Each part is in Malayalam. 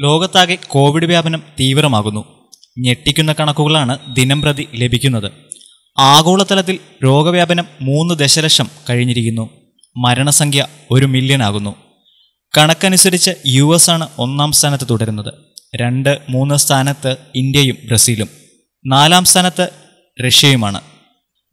ലോകത്താകെ കോവിഡ് വ്യാപനം തീവ്രമാകുന്നു. ഞെട്ടിക്കുന്ന കണക്കുകളാണ് ദിനം പ്രതി ലഭിക്കുന്നത്. ആഗോളതലത്തിൽ രോഗവ്യാപനം മൂന്ന് ദശലക്ഷം കഴിഞ്ഞിരിക്കുന്നു. മരണസംഖ്യ ഒരു മില്യൺ ആകുന്നു. കണക്കനുസരിച്ച് യു എസ് ആണ് ഒന്നാം സ്ഥാനത്ത് തുടരുന്നത്. രണ്ട് മൂന്ന് സ്ഥാനത്ത് ഇന്ത്യയും ബ്രസീലും. നാലാം സ്ഥാനത്ത് റഷ്യയുമാണ്.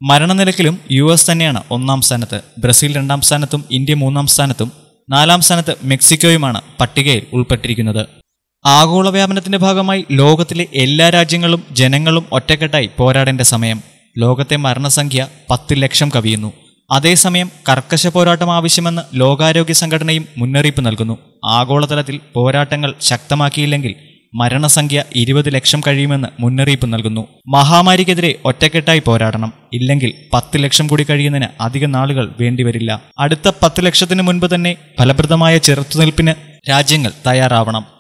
മരണനിരക്കിലും യു എസ് തന്നെയാണ് ഒന്നാം സ്ഥാനത്ത്. ബ്രസീൽ രണ്ടാം സ്ഥാനത്തും ഇന്ത്യ മൂന്നാം സ്ഥാനത്തും. നാലാം സ്ഥാനത്ത് മെക്സിക്കോയുമാണ് പട്ടികയിൽ ഉൾപ്പെട്ടിരിക്കുന്നത്. ആഗോള വ്യാപനത്തിന്റെ ഭാഗമായി ലോകത്തിലെ എല്ലാ രാജ്യങ്ങളും ജനങ്ങളും ഒറ്റക്കെട്ടായി പോരാടേണ്ട സമയം. ലോകത്തെ മരണസംഖ്യ പത്ത് ലക്ഷം കവിയുന്നു. അതേസമയം കർക്കശ പോരാട്ടം ആവശ്യമെന്ന് ലോകാരോഗ്യ സംഘടനയും മുന്നറിയിപ്പ് നൽകുന്നു. ആഗോളതലത്തിൽ പോരാട്ടങ്ങൾ ശക്തമാക്കിയില്ലെങ്കിൽ മരണസംഖ്യ ഇരുപത് ലക്ഷം കഴിയുമെന്ന് മുന്നറിയിപ്പ് നൽകുന്നു. മഹാമാരിക്കെതിരെ ഒറ്റക്കെട്ടായി പോരാടണം. ഇല്ലെങ്കിൽ പത്ത് ലക്ഷം കൂടി കഴിയുന്നതിന് അധിക നാളുകൾ വേണ്ടിവരില്ല. അടുത്ത പത്ത് ലക്ഷത്തിന് മുൻപ് തന്നെ ഫലപ്രദമായ ചെറുത്തുനിൽപ്പിന് രാജ്യങ്ങൾ തയ്യാറാവണം.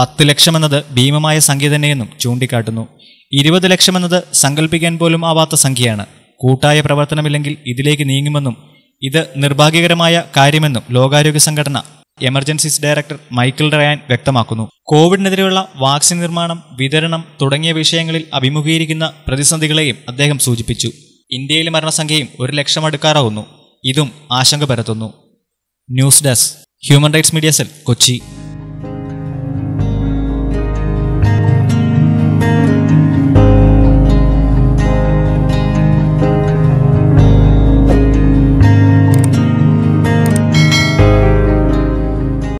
പത്ത് ലക്ഷമെന്നത് ഭീമമായ സംഖ്യ തന്നെയെന്നും ചൂണ്ടിക്കാട്ടുന്നു. ഇരുപത് ലക്ഷമെന്നത് സങ്കല്പിക്കാൻ പോലും ആവാത്ത സംഖ്യയാണ്. കൂട്ടായ പ്രവർത്തനമില്ലെങ്കിൽ ഇതിലേക്ക് നീങ്ങുമെന്നും ഇത് നിർഭാഗ്യകരമായ കാര്യമെന്നും ലോകാരോഗ്യ സംഘടന എമർജൻസീസ് ഡയറക്ടർ മൈക്കിൾ റയാൻ വ്യക്തമാക്കുന്നു. കോവിഡിനെതിരെയുള്ള വാക്സിൻ നിർമ്മാണം വിതരണം തുടങ്ങിയ വിഷയങ്ങളിൽ അഭിമുഖീകരിക്കുന്ന പ്രതിസന്ധികളെയും അദ്ദേഹം സൂചിപ്പിച്ചു. ഇന്ത്യയിലെ മരണസംഖ്യയും ഒരു ലക്ഷം അടുക്കാറാവുന്നു. ഇതും ആശങ്ക പരത്തുന്നു. News desk. Human rights media cell Kochi.